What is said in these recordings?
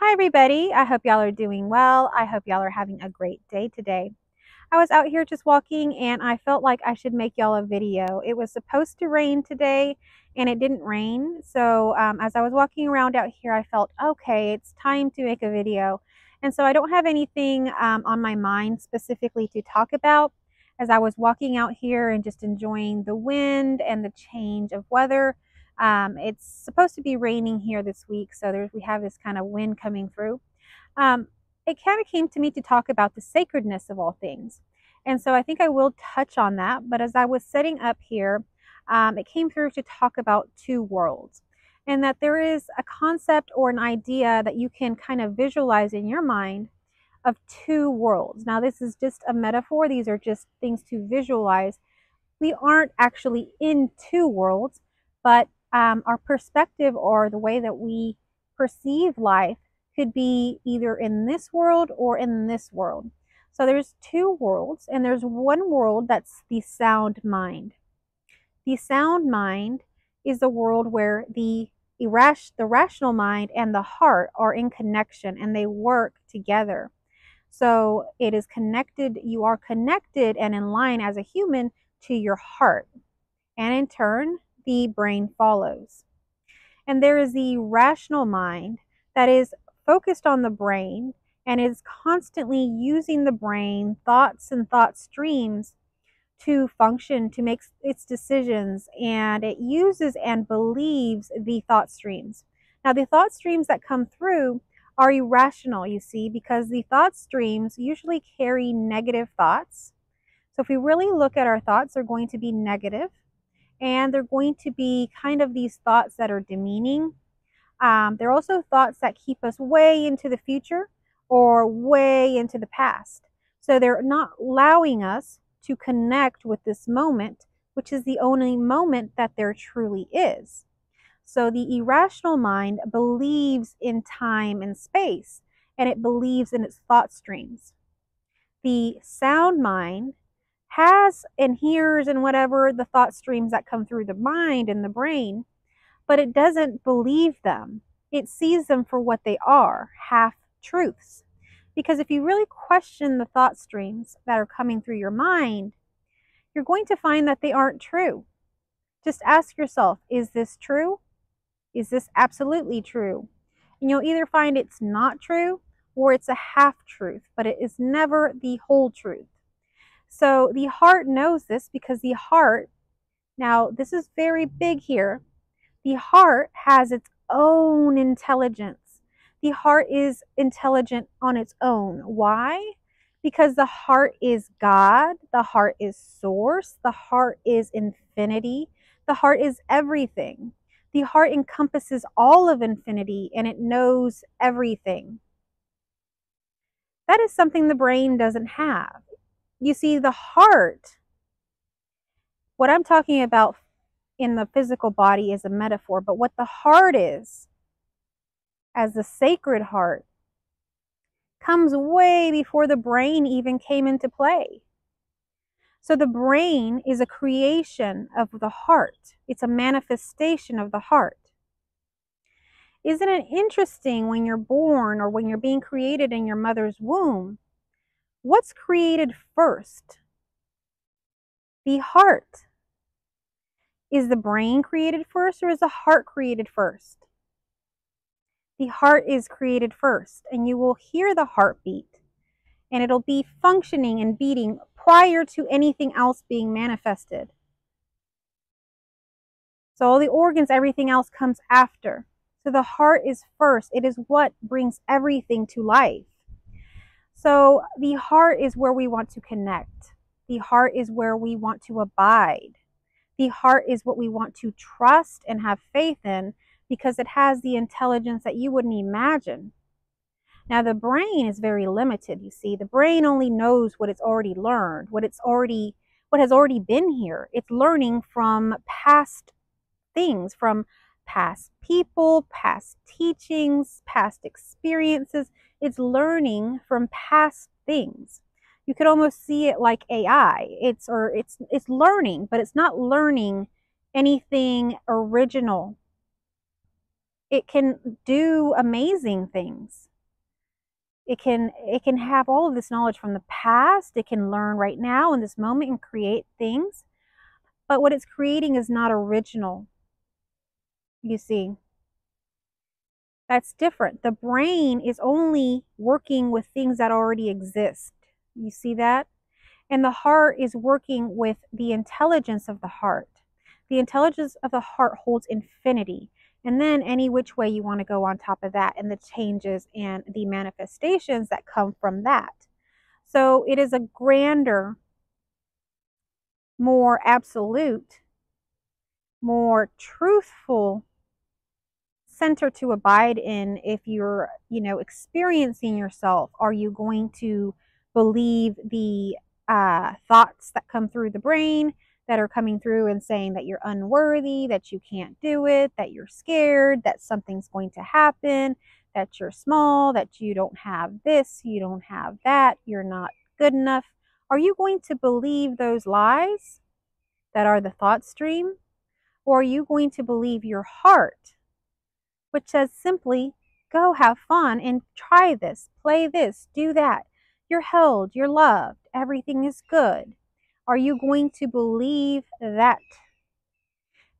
Hi, everybody. I hope y'all are doing well. I hope y'all are having a great day today. I was out here just walking and I felt like I should make y'all a video. It was supposed to rain today and it didn't rain. So um, as I was walking around out here, I felt, okay, it's time to make a video. And so I don't have anything um, on my mind specifically to talk about as I was walking out here and just enjoying the wind and the change of weather. Um, it's supposed to be raining here this week, so we have this kind of wind coming through. Um, it kind of came to me to talk about the sacredness of all things. And so I think I will touch on that. But as I was setting up here, um, it came through to talk about two worlds and that there is a concept or an idea that you can kind of visualize in your mind of two worlds. Now, this is just a metaphor, these are just things to visualize. We aren't actually in two worlds, but um, our perspective or the way that we perceive life could be either in this world or in this world. So there's two worlds, and there's one world that's the sound mind. The sound mind is the world where the irras- the rational mind and the heart are in connection and they work together. So it is connected, you are connected and in line as a human to your heart. And in turn, the brain follows. And there is the rational mind that is focused on the brain and is constantly using the brain, thoughts and thought streams to function, to make its decisions, and it uses and believes the thought streams. Now, the thought streams that come through are irrational, you see, because the thought streams usually carry negative thoughts. So, if we really look at our thoughts, they're going to be negative and they're going to be kind of these thoughts that are demeaning. Um, they're also thoughts that keep us way into the future or way into the past. So they're not allowing us to connect with this moment, which is the only moment that there truly is. So the irrational mind believes in time and space, and it believes in its thought streams. The sound mind has and hears and whatever the thought streams that come through the mind and the brain, but it doesn't believe them. It sees them for what they are half truths. Because if you really question the thought streams that are coming through your mind, you're going to find that they aren't true. Just ask yourself is this true? Is this absolutely true? And you'll either find it's not true or it's a half truth, but it is never the whole truth. So the heart knows this because the heart, now this is very big here, the heart has its own intelligence. The heart is intelligent on its own. Why? Because the heart is God, the heart is source, the heart is infinity, the heart is everything. The heart encompasses all of infinity and it knows everything. That is something the brain doesn't have. You see, the heart, what I'm talking about in the physical body is a metaphor, but what the heart is, as the sacred heart, comes way before the brain even came into play. So the brain is a creation of the heart, it's a manifestation of the heart. Isn't it interesting when you're born or when you're being created in your mother's womb? What's created first? The heart. Is the brain created first or is the heart created first? The heart is created first, and you will hear the heartbeat, and it'll be functioning and beating prior to anything else being manifested. So, all the organs, everything else comes after. So, the heart is first, it is what brings everything to life. So the heart is where we want to connect. The heart is where we want to abide. The heart is what we want to trust and have faith in because it has the intelligence that you wouldn't imagine. Now, the brain is very limited, you see. The brain only knows what it's already learned, what it's already what has already been here. It's learning from past things, from past people, past teachings, past experiences. It's learning from past things. You could almost see it like AI. It's or it's it's learning, but it's not learning anything original. It can do amazing things. it can it can have all of this knowledge from the past it can learn right now in this moment and create things but what it's creating is not original you see? That's different. The brain is only working with things that already exist. You see that? And the heart is working with the intelligence of the heart. The intelligence of the heart holds infinity. And then any which way you want to go on top of that and the changes and the manifestations that come from that. So it is a grander, more absolute, more truthful center to abide in if you're, you know, experiencing yourself. Are you going to believe the uh, thoughts that come through the brain? that are coming through and saying that you're unworthy, that you can't do it, that you're scared, that something's going to happen, that you're small, that you don't have this, you don't have that, you're not good enough. Are you going to believe those lies that are the thought stream? Or are you going to believe your heart, which says simply, go have fun and try this, play this, do that. You're held, you're loved, everything is good. Are you going to believe that?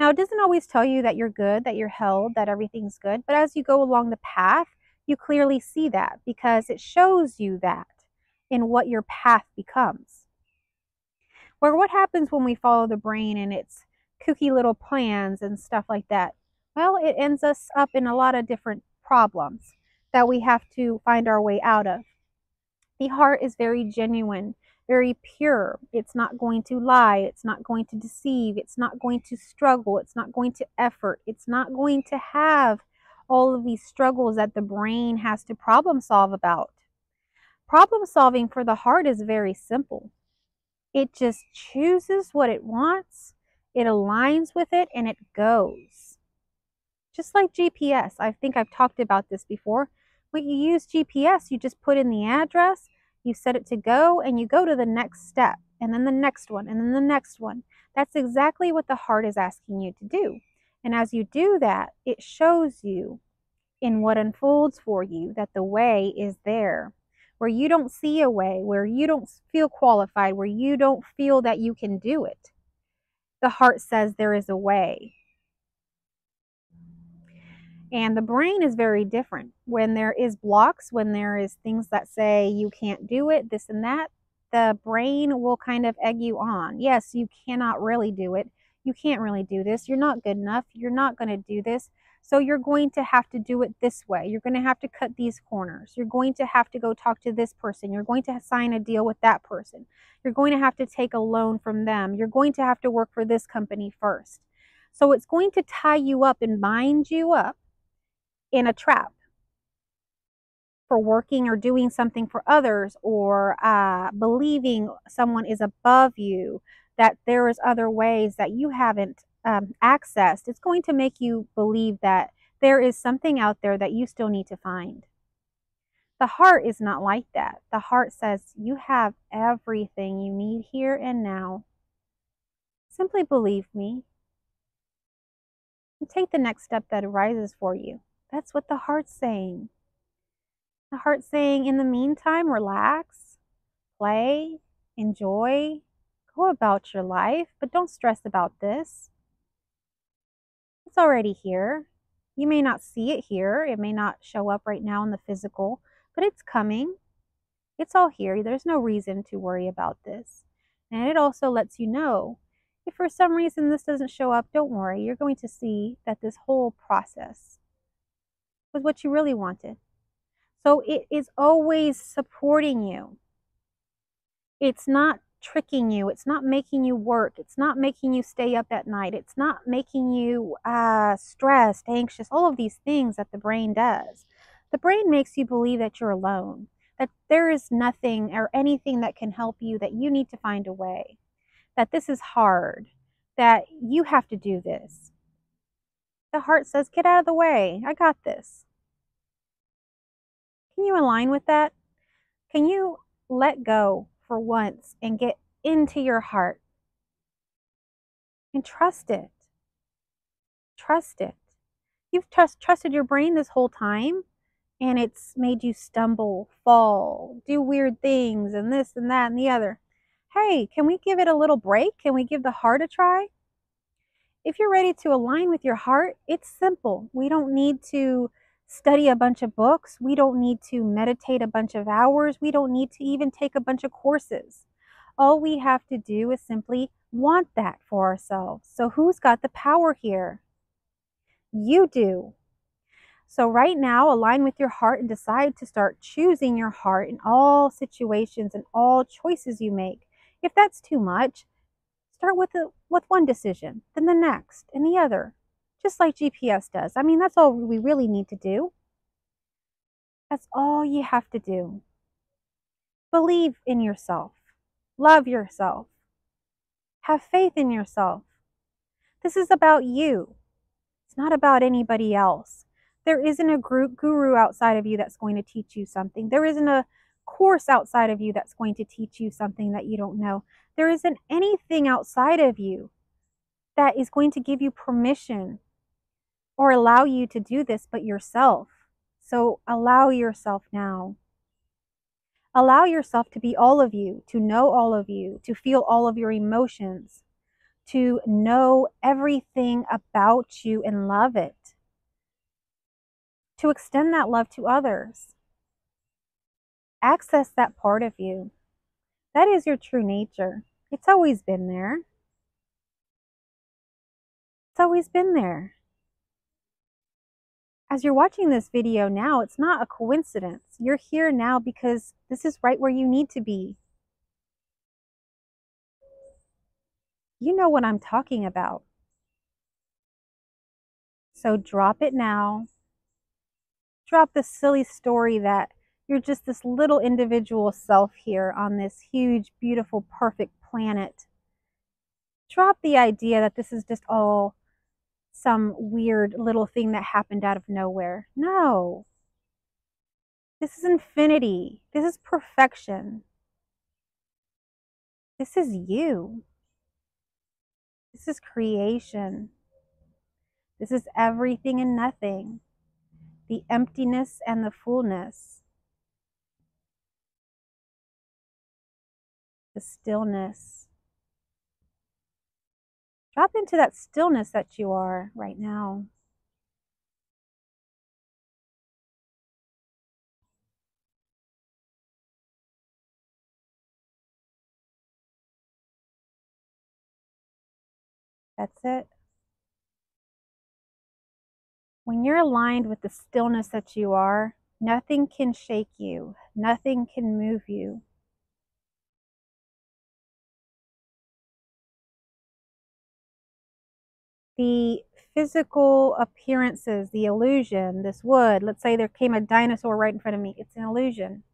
Now, it doesn't always tell you that you're good, that you're held, that everything's good, but as you go along the path, you clearly see that because it shows you that in what your path becomes. Or what happens when we follow the brain and its kooky little plans and stuff like that? Well, it ends us up in a lot of different problems that we have to find our way out of. The heart is very genuine very pure. It's not going to lie. It's not going to deceive. It's not going to struggle. It's not going to effort. It's not going to have all of these struggles that the brain has to problem solve about. Problem solving for the heart is very simple. It just chooses what it wants, it aligns with it, and it goes. Just like GPS. I think I've talked about this before. When you use GPS, you just put in the address you set it to go and you go to the next step and then the next one and then the next one. That's exactly what the heart is asking you to do. And as you do that, it shows you in what unfolds for you that the way is there. Where you don't see a way, where you don't feel qualified, where you don't feel that you can do it. The heart says there is a way. And the brain is very different. When there is blocks, when there is things that say you can't do it, this and that, the brain will kind of egg you on. Yes, you cannot really do it. You can't really do this. You're not good enough. You're not going to do this. So you're going to have to do it this way. You're going to have to cut these corners. You're going to have to go talk to this person. You're going to sign a deal with that person. You're going to have to take a loan from them. You're going to have to work for this company first. So it's going to tie you up and bind you up in a trap for working or doing something for others or uh, believing someone is above you, that there is other ways that you haven't um, accessed, it's going to make you believe that there is something out there that you still need to find. The heart is not like that. The heart says, You have everything you need here and now. Simply believe me and take the next step that arises for you. That's what the heart's saying. The heart's saying, in the meantime, relax, play, enjoy, go about your life, but don't stress about this. It's already here. You may not see it here. It may not show up right now in the physical, but it's coming. It's all here. There's no reason to worry about this. And it also lets you know if for some reason this doesn't show up, don't worry. You're going to see that this whole process was what you really wanted. So it is always supporting you. It's not tricking you. It's not making you work. It's not making you stay up at night. It's not making you uh, stressed, anxious, all of these things that the brain does. The brain makes you believe that you're alone, that there is nothing or anything that can help you, that you need to find a way, that this is hard, that you have to do this. The heart says, Get out of the way. I got this. Can you align with that? Can you let go for once and get into your heart and trust it? Trust it. You've trust, trusted your brain this whole time. and it's made you stumble, fall, do weird things, and this and that and the other. Hey, can we give it a little break? Can we give the heart a try? If you're ready to align with your heart, it's simple. We don't need to study a bunch of books. We don't need to meditate a bunch of hours. We don't need to even take a bunch of courses. All we have to do is simply want that for ourselves. So, who's got the power here? You do. So, right now, align with your heart and decide to start choosing your heart in all situations and all choices you make. If that's too much, start with, with one decision, then the next, and the other, just like GPS does. I mean, that's all we really need to do. That's all you have to do. Believe in yourself, love yourself, have faith in yourself. This is about you. It's not about anybody else. There isn't a group guru outside of you that's going to teach you something. There isn't a course outside of you that's going to teach you something that you don't know. There isn't anything outside of you that is going to give you permission or allow you to do this but yourself. So allow yourself now. Allow yourself to be all of you, to know all of you, to feel all of your emotions, to know everything about you and love it to extend that love to others. Access that part of you. That is your true nature. It's always been there. It's always been there. As you're watching this video now, it's not a coincidence. You're here now because this is right where you need to be. You know what I'm talking about. So drop it now drop the silly story that you're just this little individual self here on this huge, beautiful, perfect planet. Drop the idea that this is just all some weird little thing that happened out of nowhere. No. This is infinity. This is perfection. This is you. This is creation. This is everything and nothing the emptiness and the fullness, the stillness. Drop into that stillness that you are right now. That's it. When you're aligned with the stillness that you are, nothing can shake you, nothing can move you. The physical appearances, the illusion, this wood, let's say there came a dinosaur right in front of me, it's an illusion.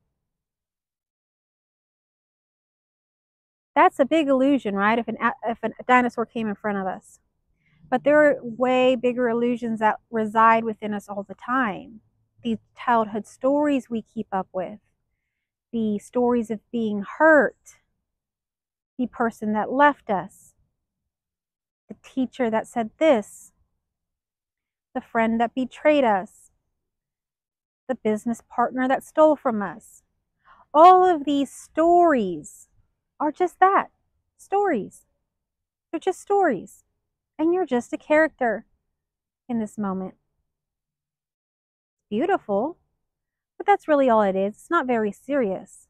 That's a big illusion, right? If, an, if a dinosaur came in front of us. But there are way bigger illusions that reside within us all the time. These childhood stories we keep up with, the stories of being hurt, the person that left us, the teacher that said this, the friend that betrayed us, the business partner that stole from us. All of these stories are just that stories. They're just stories and you're just a character in this moment. Beautiful, but that's really all it is. It's not very serious.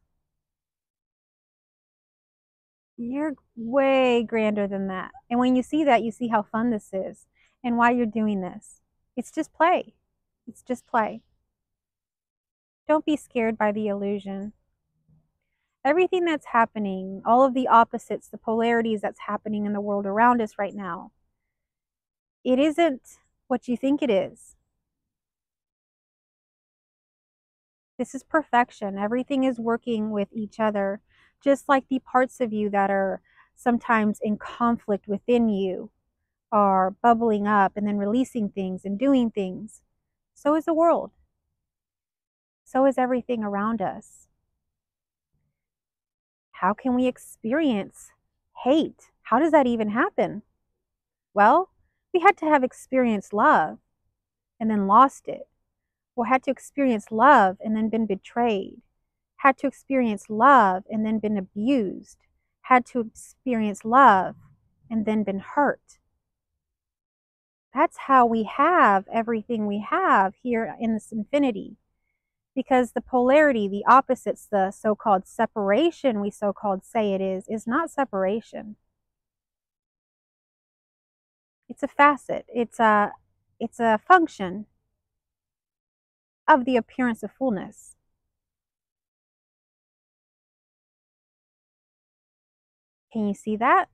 You're way grander than that. And when you see that, you see how fun this is and why you're doing this. It's just play. It's just play. Don't be scared by the illusion. Everything that's happening, all of the opposites, the polarities that's happening in the world around us right now, it isn't what you think it is. This is perfection. Everything is working with each other, just like the parts of you that are sometimes in conflict within you are bubbling up and then releasing things and doing things. So is the world. So is everything around us. How can we experience hate? How does that even happen? Well, we had to have experienced love and then lost it. Well, had to experience love and then been betrayed, had to experience love and then been abused, had to experience love and then been hurt. That's how we have everything we have here in this infinity. Because the polarity, the opposites, the so called separation we so called say it is, is not separation. It's a facet, it's a, it's a function of the appearance of fullness. Can you see that?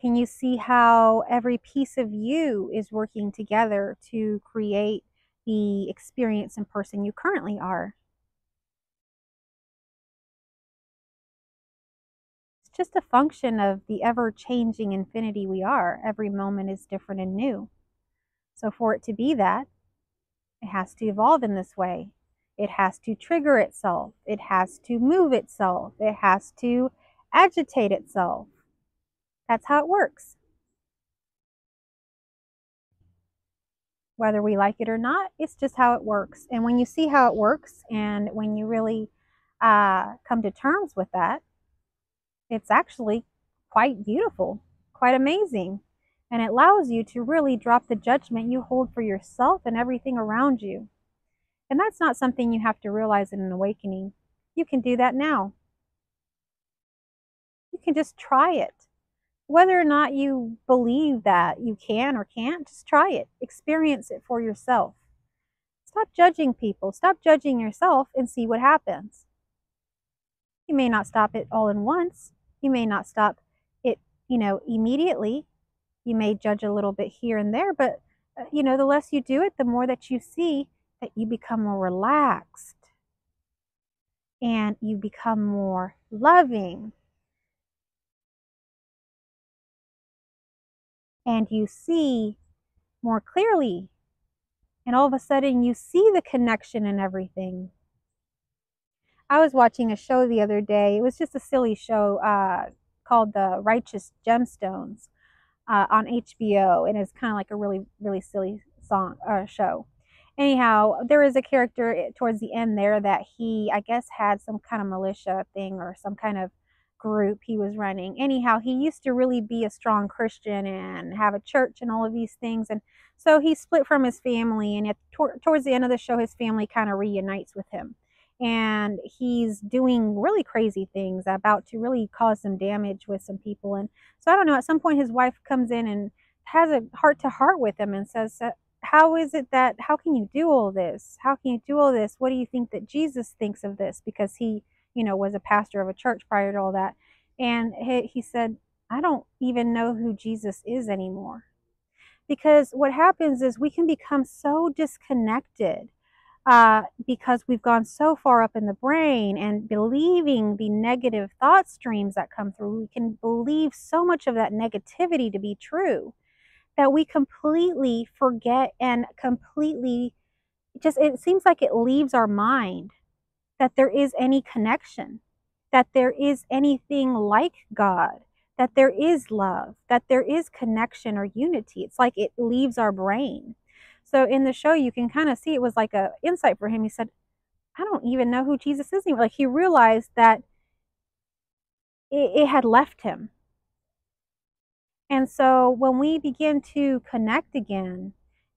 Can you see how every piece of you is working together to create the experience and person you currently are? It's just a function of the ever changing infinity we are. Every moment is different and new. So, for it to be that, it has to evolve in this way. It has to trigger itself. It has to move itself. It has to agitate itself. That's how it works. Whether we like it or not, it's just how it works. And when you see how it works and when you really uh, come to terms with that, it's actually quite beautiful, quite amazing. And it allows you to really drop the judgment you hold for yourself and everything around you. And that's not something you have to realize in an awakening. You can do that now. You can just try it whether or not you believe that you can or can't, just try it. Experience it for yourself. Stop judging people. Stop judging yourself and see what happens. You may not stop it all in once. You may not stop it, you know, immediately. You may judge a little bit here and there, but, uh, you know, the less you do it, the more that you see that you become more relaxed and you become more loving and you see more clearly. And all of a sudden, you see the connection and everything. I was watching a show the other day. It was just a silly show uh, called The Righteous Gemstones uh, on HBO, and it's kind of like a really, really silly song uh, show. Anyhow, there is a character eh, towards the end there that he, I guess, had some kind of militia thing or some kind of group he was running. Anyhow, he used to really be a strong Christian and have a church and all of these things. And so he split from his family. And at, towards the end of the show, his family kind of reunites with him. And he's doing really crazy things, about to really cause some damage with some people. And so I don't know, at some point, his wife comes in and has a heart to heart with him and says, how is it that how can you do all this how can you do all this what do you think that jesus thinks of this because he you know, was a pastor of a church prior to all that. And he, he said, I don't even know who Jesus is anymore. Because what happens is we can become so disconnected uh, because we've gone so far up in the brain and believing the negative thought streams that come through. We can believe so much of that negativity to be true that we completely forget and completely just, it seems like it leaves our mind that there is any connection, that there is anything like God, that there is love, that there is connection or unity. It's like it leaves our brain. So in the show, you can kind of see it was like a insight for him. He said, I don't even know who Jesus is anymore. Like he realized that it, it had left him. And so when we begin to connect again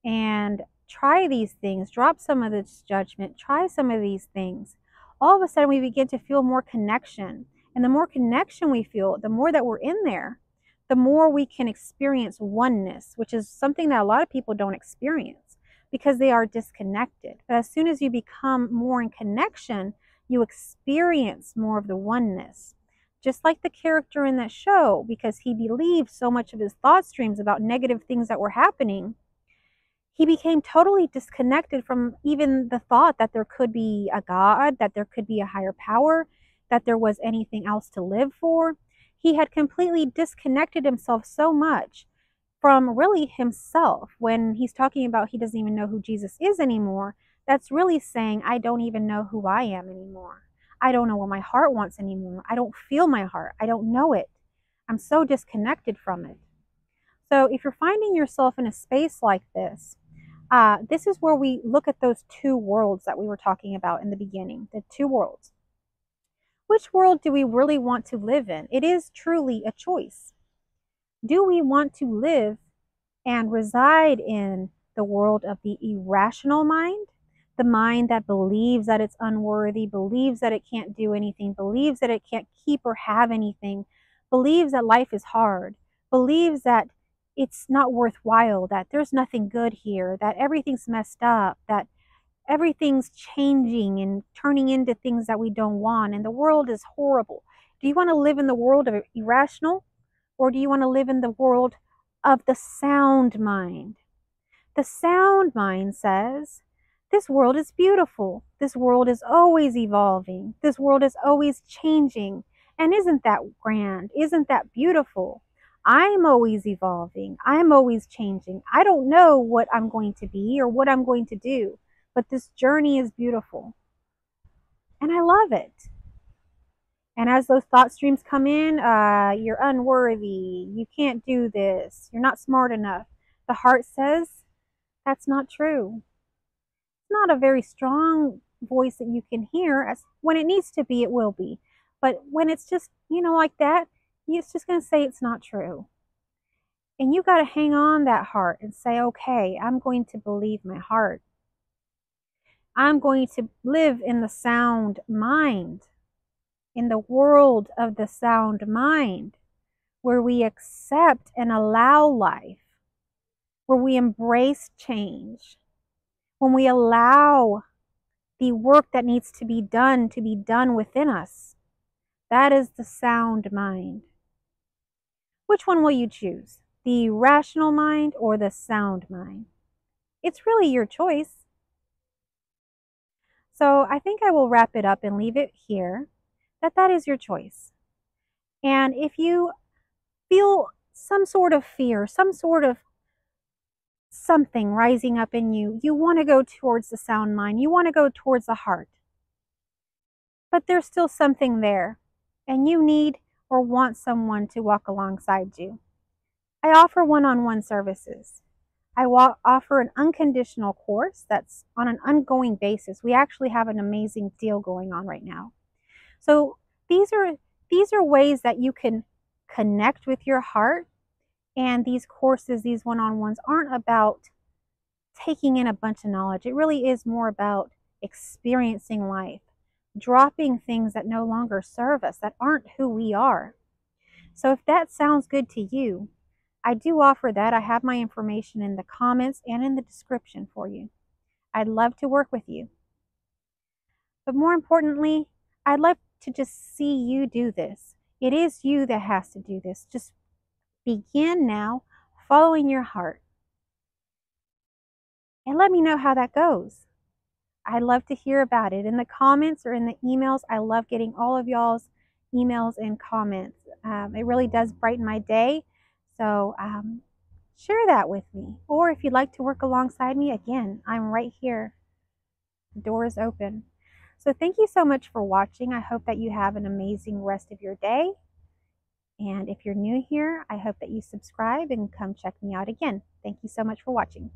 and try these things, drop some of this judgment, try some of these things, all of a sudden we begin to feel more connection. And the more connection we feel, the more that we're in there, the more we can experience oneness, which is something that a lot of people don't experience because they are disconnected. But as soon as you become more in connection, you experience more of the oneness. Just like the character in that show, because he believed so much of his thought streams about negative things that were happening, he became totally disconnected from even the thought that there could be a God, that there could be a higher power, that there was anything else to live for. He had completely disconnected himself so much from really himself when he's talking about he doesn't even know who Jesus is anymore. That's really saying, I don't even know who I am anymore. I don't know what my heart wants anymore. I don't feel my heart. I don't know it. I'm so disconnected from it. So if you're finding yourself in a space like this, uh, this is where we look at those two worlds that we were talking about in the beginning the two worlds. Which world do we really want to live in? It is truly a choice. Do we want to live and reside in the world of the irrational mind? The mind that believes that it's unworthy, believes that it can't do anything, believes that it can't keep or have anything, believes that life is hard, believes that it's not worthwhile, that there's nothing good here, that everything's messed up, that everything's changing and turning into things that we don't want, and the world is horrible. Do you want to live in the world of irrational, or do you want to live in the world of the sound mind? The sound mind says, This world is beautiful. This world is always evolving. This world is always changing. And isn't that grand? Isn't that beautiful? I'm always evolving. I'm always changing. I don't know what I'm going to be or what I'm going to do, but this journey is beautiful. And I love it. And as those thought streams come in, uh, you're unworthy. You can't do this. You're not smart enough. The heart says that's not true. Not a very strong voice that you can hear. As when it needs to be, it will be. But when it's just, you know, like that, it's just going to say it's not true. And you got to hang on that heart and say, okay, I'm going to believe my heart. I'm going to live in the sound mind, in the world of the sound mind, where we accept and allow life, where we embrace change, when we allow the work that needs to be done to be done within us that is the sound mind. Which one will you choose? The rational mind or the sound mind? It's really your choice. So I think I will wrap it up and leave it here that that is your choice. And if you feel some sort of fear, some sort of something rising up in you, you want to go towards the sound mind, you want to go towards the heart. But there's still something there and you need or want someone to walk alongside you. I offer one on one services. I offer an unconditional course that's on an ongoing basis. We actually have an amazing deal going on right now. So these are these are ways that you can connect with your heart and these courses, these one-on-ones aren't about taking in a bunch of knowledge. It really is more about experiencing life, dropping things that no longer serve us, that aren't who we are. So if that sounds good to you, I do offer that. I have my information in the comments and in the description for you. I'd love to work with you. But more importantly, I'd love to just see you do this. It is you that has to do this. Just begin now following your heart. And let me know how that goes. I love to hear about it in the comments or in the emails. I love getting all of y'all's emails and comments. Um, it really does brighten my day. So um, share that with me. Or if you'd like to work alongside me, again, I'm right here. The door is open. So thank you so much for watching. I hope that you have an amazing rest of your day. And if you're new here, I hope that you subscribe and come check me out again. Thank you so much for watching.